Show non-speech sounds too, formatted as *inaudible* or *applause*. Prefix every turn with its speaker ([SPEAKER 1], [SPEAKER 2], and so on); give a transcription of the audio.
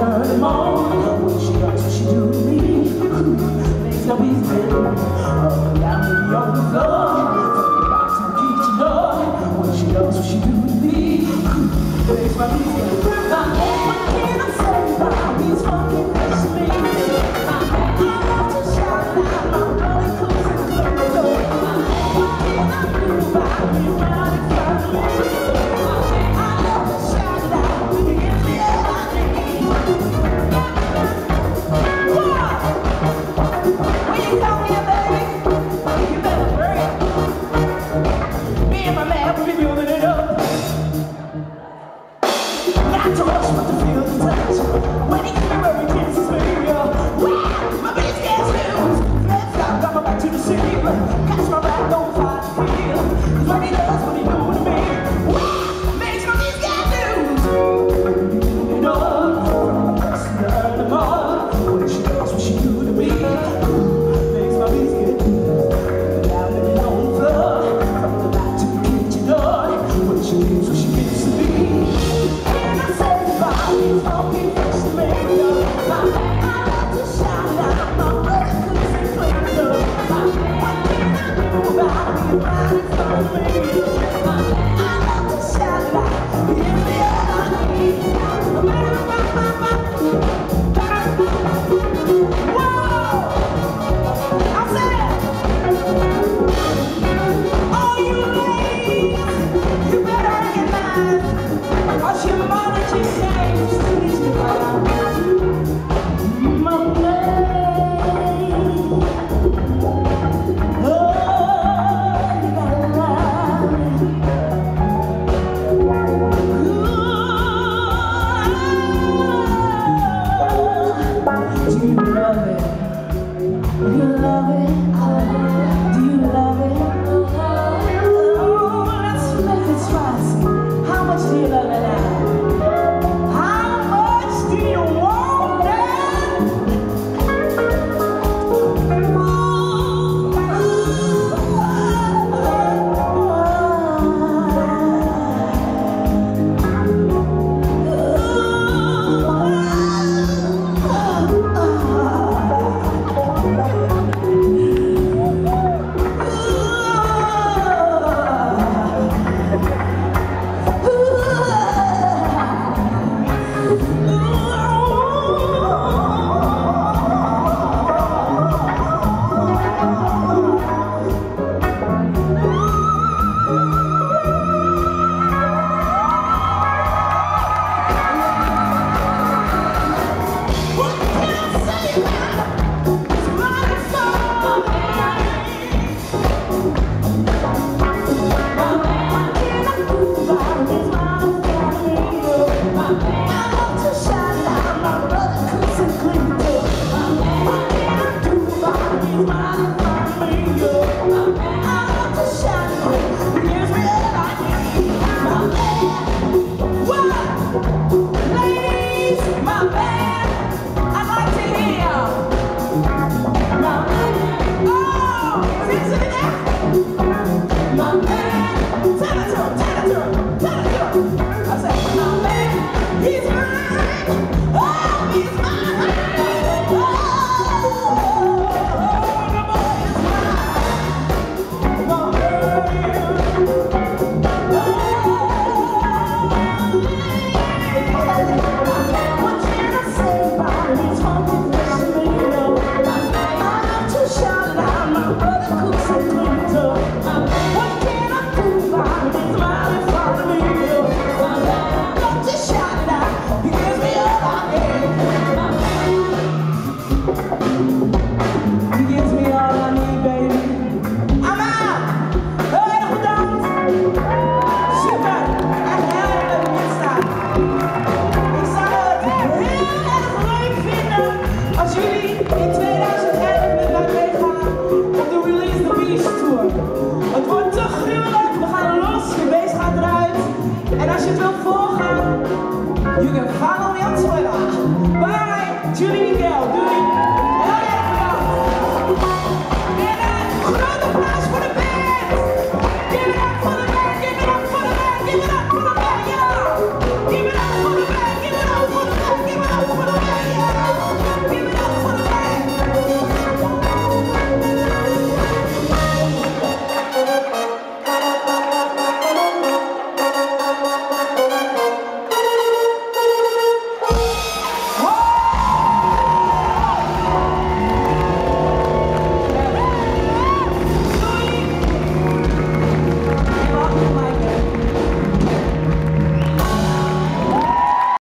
[SPEAKER 1] learn more What she does, she do to me? *laughs* Makes the oh, young You love it? You love it. I love it. follow me on Twitter. Bye! Yuli Minguel,